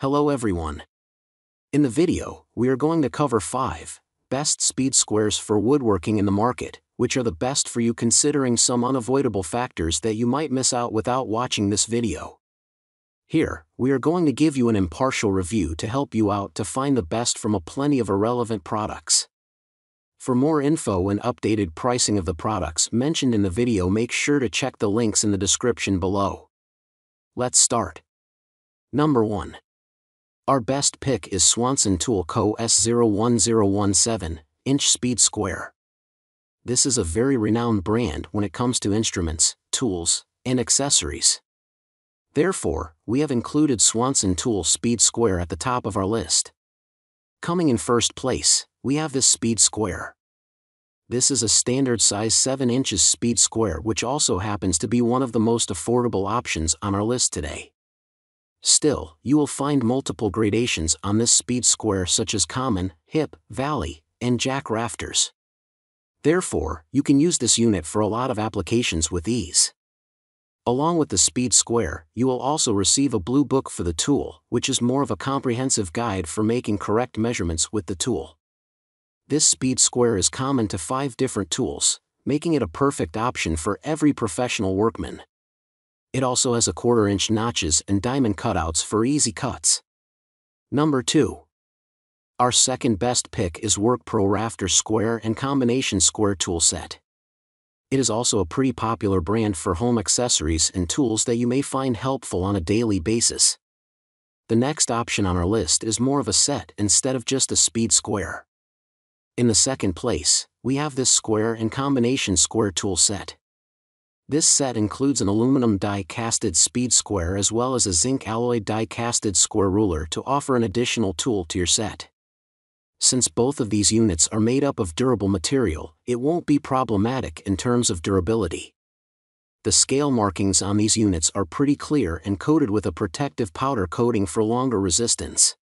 Hello everyone. In the video, we are going to cover 5 best speed squares for woodworking in the market, which are the best for you considering some unavoidable factors that you might miss out without watching this video. Here, we are going to give you an impartial review to help you out to find the best from a plenty of irrelevant products. For more info and updated pricing of the products mentioned in the video make sure to check the links in the description below. Let's start. Number 1. Our best pick is Swanson Tool Co. S01017 inch speed square. This is a very renowned brand when it comes to instruments, tools, and accessories. Therefore, we have included Swanson Tool Speed Square at the top of our list. Coming in first place, we have this Speed Square. This is a standard size 7 inches speed square which also happens to be one of the most affordable options on our list today. Still, you will find multiple gradations on this speed square such as common, hip, valley, and jack rafters. Therefore, you can use this unit for a lot of applications with ease. Along with the speed square, you will also receive a blue book for the tool, which is more of a comprehensive guide for making correct measurements with the tool. This speed square is common to five different tools, making it a perfect option for every professional workman. It also has a quarter inch notches and diamond cutouts for easy cuts. Number 2. Our second best pick is WorkPro Rafter Square and Combination Square Tool Set. It is also a pretty popular brand for home accessories and tools that you may find helpful on a daily basis. The next option on our list is more of a set instead of just a speed square. In the second place, we have this square and combination square tool set. This set includes an aluminum die-casted speed square as well as a zinc alloy die-casted square ruler to offer an additional tool to your set. Since both of these units are made up of durable material, it won't be problematic in terms of durability. The scale markings on these units are pretty clear and coated with a protective powder coating for longer resistance.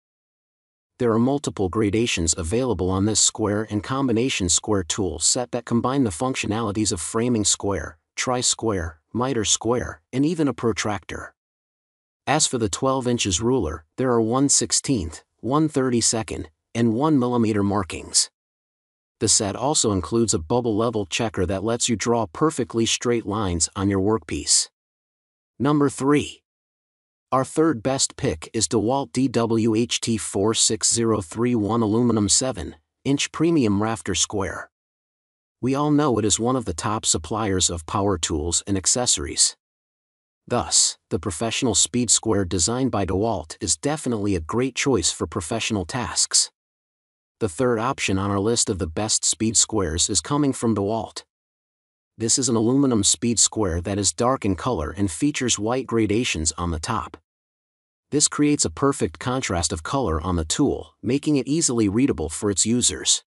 There are multiple gradations available on this square and combination square tool set that combine the functionalities of framing square, tri-square, miter square, and even a protractor. As for the 12 inches ruler, there are 1 16th, 1 32nd, and 1 mm markings. The set also includes a bubble level checker that lets you draw perfectly straight lines on your workpiece. Number 3. Our third best pick is DeWalt DWHT 46031 aluminum 7 inch premium rafter square we all know it is one of the top suppliers of power tools and accessories. Thus, the professional speed square designed by DeWalt is definitely a great choice for professional tasks. The third option on our list of the best speed squares is coming from DeWalt. This is an aluminum speed square that is dark in color and features white gradations on the top. This creates a perfect contrast of color on the tool, making it easily readable for its users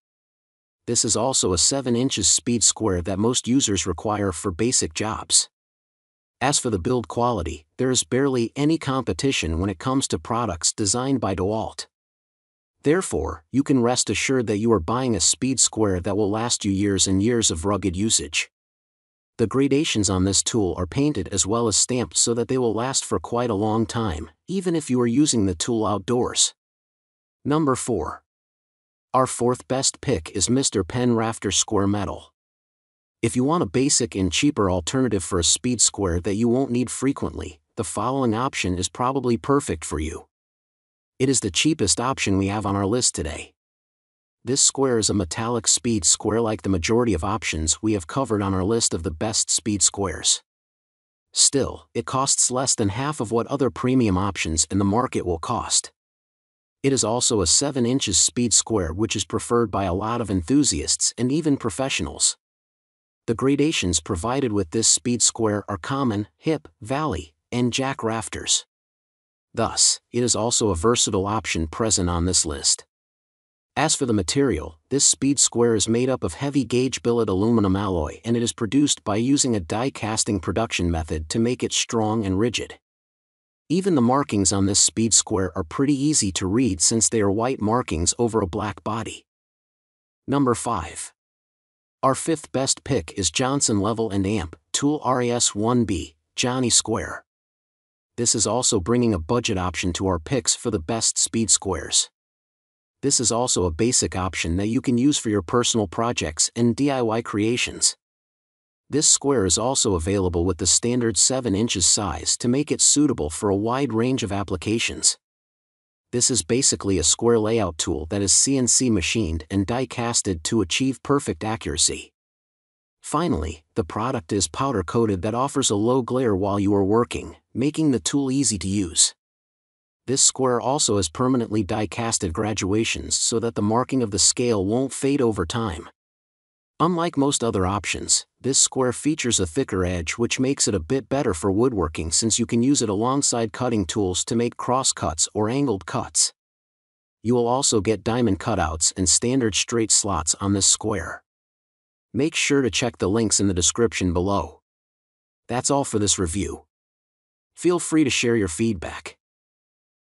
this is also a 7 inches speed square that most users require for basic jobs. As for the build quality, there is barely any competition when it comes to products designed by DeWalt. Therefore, you can rest assured that you are buying a speed square that will last you years and years of rugged usage. The gradations on this tool are painted as well as stamped so that they will last for quite a long time, even if you are using the tool outdoors. Number 4. Our fourth best pick is Mr. Pen Rafter Square Metal. If you want a basic and cheaper alternative for a speed square that you won't need frequently, the following option is probably perfect for you. It is the cheapest option we have on our list today. This square is a metallic speed square like the majority of options we have covered on our list of the best speed squares. Still, it costs less than half of what other premium options in the market will cost. It is also a 7 inches speed square which is preferred by a lot of enthusiasts and even professionals. The gradations provided with this speed square are common, hip, valley, and jack rafters. Thus, it is also a versatile option present on this list. As for the material, this speed square is made up of heavy gauge billet aluminum alloy and it is produced by using a die casting production method to make it strong and rigid. Even the markings on this speed square are pretty easy to read since they are white markings over a black body. Number 5. Our fifth best pick is Johnson Level and Amp, Tool RAS 1B, Johnny Square. this is also bringing a budget option to our picks for the best speed squares. This is also a basic option that you can use for your personal projects and DIY creations. This square is also available with the standard 7 inches size to make it suitable for a wide range of applications. This is basically a square layout tool that is CNC machined and die casted to achieve perfect accuracy. Finally, the product is powder coated that offers a low glare while you are working, making the tool easy to use. This square also has permanently die casted graduations so that the marking of the scale won't fade over time. Unlike most other options, this square features a thicker edge which makes it a bit better for woodworking since you can use it alongside cutting tools to make cross cuts or angled cuts. You will also get diamond cutouts and standard straight slots on this square. Make sure to check the links in the description below. That's all for this review. Feel free to share your feedback.